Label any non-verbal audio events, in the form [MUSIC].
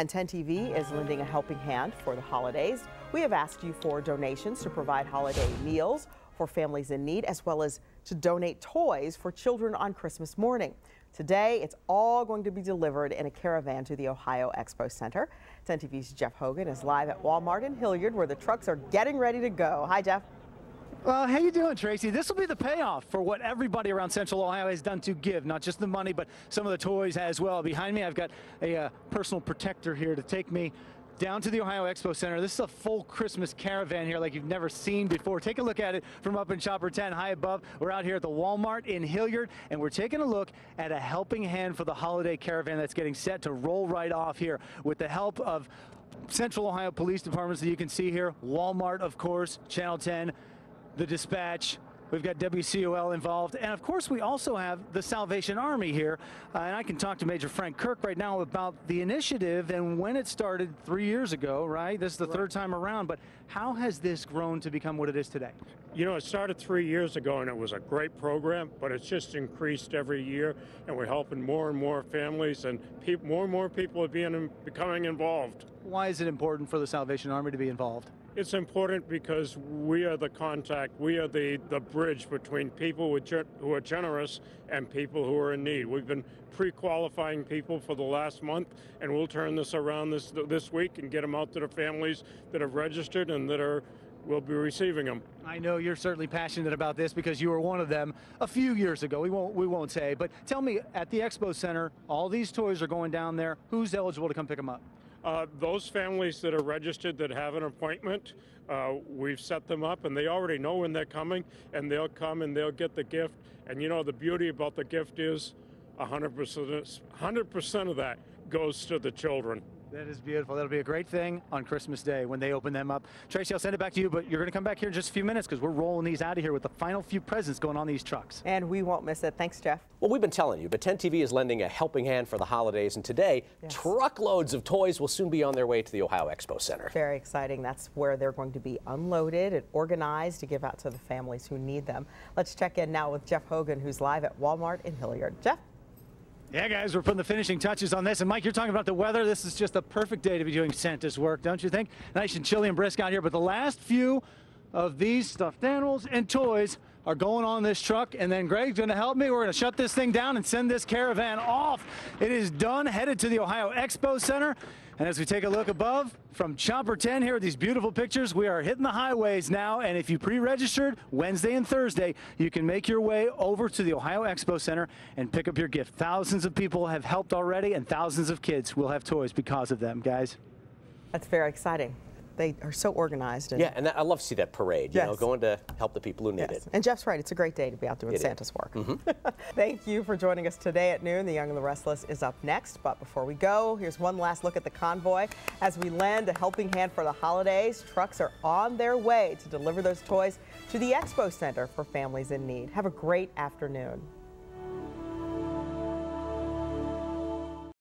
And 10 TV is lending a helping hand for the holidays. We have asked you for donations to provide holiday meals for families in need, as well as to donate toys for children on Christmas morning. Today, it's all going to be delivered in a caravan to the Ohio Expo Center. 10 TV's Jeff Hogan is live at Walmart in Hilliard, where the trucks are getting ready to go. Hi, Jeff. Well, how you doing, Tracy? This will be the payoff for what everybody around Central Ohio has done to give, not just the money, but some of the toys as well. Behind me, I've got a uh, personal protector here to take me down to the Ohio Expo Center. This is a full Christmas caravan here like you've never seen before. Take a look at it from up in Chopper 10 high above. We're out here at the Walmart in Hilliard and we're taking a look at a helping hand for the holiday caravan that's getting set to roll right off here with the help of Central Ohio Police Departments that you can see here, Walmart, of course, Channel 10, the dispatch. We've got WCOL involved. And of course, we also have the Salvation Army here. Uh, and I can talk to Major Frank Kirk right now about the initiative and when it started three years ago, right? This is the right. third time around. But how has this grown to become what it is today? You know, it started three years ago and it was a great program, but it's just increased every year. And we're helping more and more families and more and more people are being, becoming involved. Why is it important for the Salvation Army to be involved? It's important because we are the contact, we are the, the bridge between people who are generous and people who are in need. We've been pre-qualifying people for the last month, and we'll turn this around this this week and get them out to the families that have registered and that are will be receiving them. I know you're certainly passionate about this because you were one of them a few years ago. We won't we won't say, but tell me at the Expo Center, all these toys are going down there. Who's eligible to come pick them up? Uh, those families that are registered that have an appointment, uh, we've set them up and they already know when they're coming and they'll come and they'll get the gift. And you know, the beauty about the gift is 100%, 100% of that goes to the children. That is beautiful. That'll be a great thing on Christmas Day when they open them up. Tracy, I'll send it back to you, but you're going to come back here in just a few minutes because we're rolling these out of here with the final few presents going on these trucks. And we won't miss it. Thanks, Jeff. Well, we've been telling you, but 10 TV is lending a helping hand for the holidays, and today, yes. truckloads of toys will soon be on their way to the Ohio Expo Center. Very exciting. That's where they're going to be unloaded and organized to give out to the families who need them. Let's check in now with Jeff Hogan, who's live at Walmart in Hilliard. Jeff? Yeah, guys, we're putting the finishing touches on this. And Mike, you're talking about the weather. This is just a perfect day to be doing Santa's work, don't you think? Nice and chilly and brisk out here. But the last few of these stuffed animals and toys are going on this truck. And then Greg's going to help me. We're going to shut this thing down and send this caravan off. It is done, headed to the Ohio Expo Center. And as we take a look above from Chopper 10 here these beautiful pictures, we are hitting the highways now. And if you pre-registered Wednesday and Thursday, you can make your way over to the Ohio Expo Center and pick up your gift. Thousands of people have helped already and thousands of kids will have toys because of them, guys. That's very exciting they are so organized. And yeah, and that, I love to see that parade, you yes. know, going to help the people who need yes. it. And Jeff's right, it's a great day to be out doing it Santa's is. work. Mm -hmm. [LAUGHS] Thank you for joining us today at noon. The Young and the Restless is up next, but before we go, here's one last look at the convoy. As we lend a helping hand for the holidays, trucks are on their way to deliver those toys to the Expo Center for families in need. Have a great afternoon.